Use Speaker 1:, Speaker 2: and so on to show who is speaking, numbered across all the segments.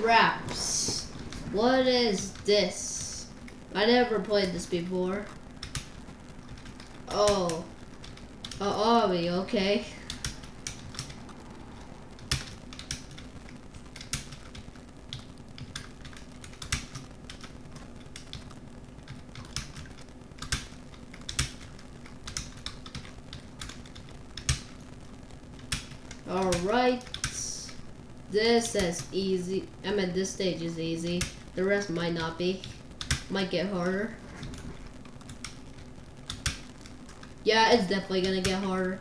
Speaker 1: Wraps. What is this? I never played this before. Oh. A obby, okay. Alright. This is easy. I mean, this stage is easy. The rest might not be. Might get harder. Yeah, it's definitely gonna get harder.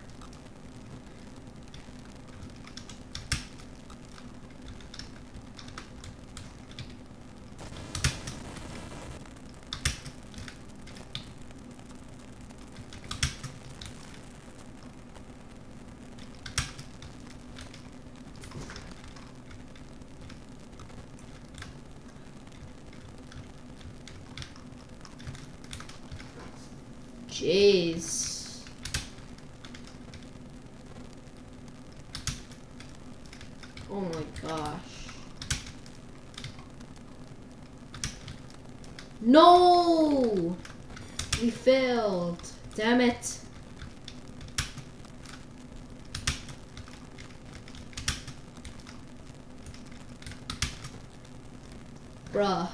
Speaker 1: Jeez. Oh my gosh. No! We failed. Damn it. Bruh.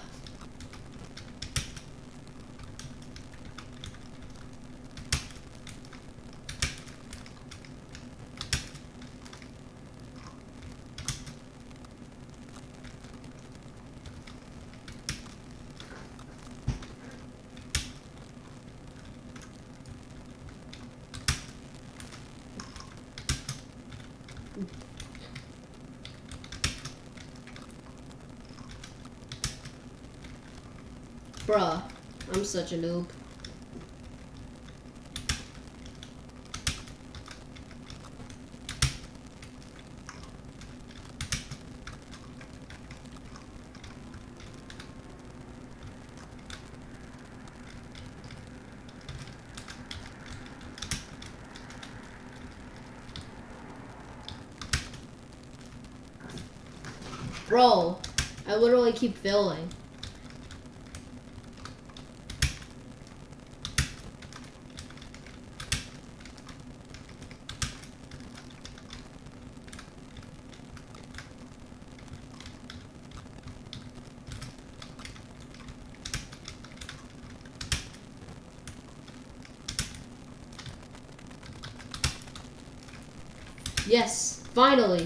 Speaker 1: Bruh, I'm such a noob. Bro, I literally keep failing. Yes, finally.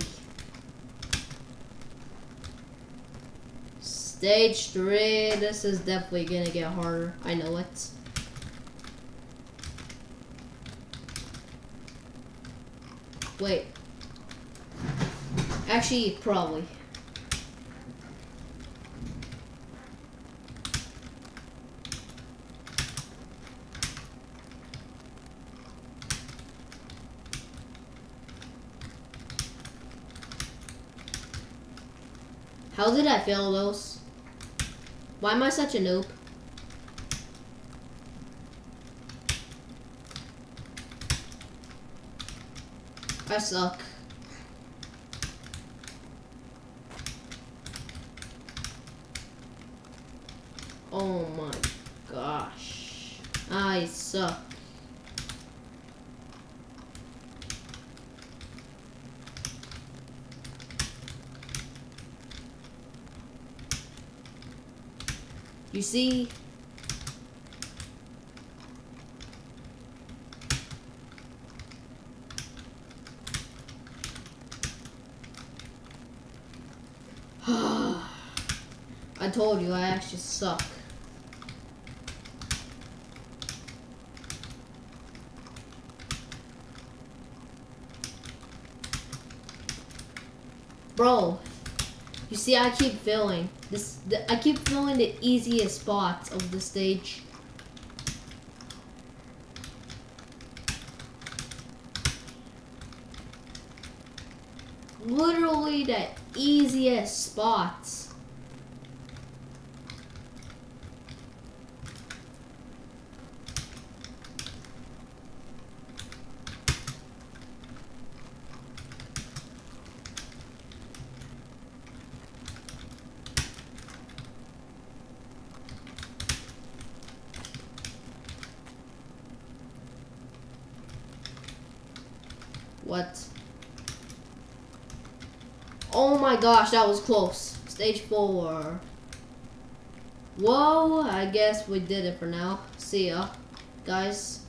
Speaker 1: Stage three, this is definitely gonna get harder. I know it. Wait. Actually, probably. How did I fail those? Why am I such a noob? I suck. Oh my gosh. I suck. You see? I told you I actually suck. Bro, you see I keep failing. This the, I keep failing the easiest spots of the stage. Literally the easiest spots. What? Oh my gosh, that was close. Stage four. Whoa, I guess we did it for now. See ya, guys.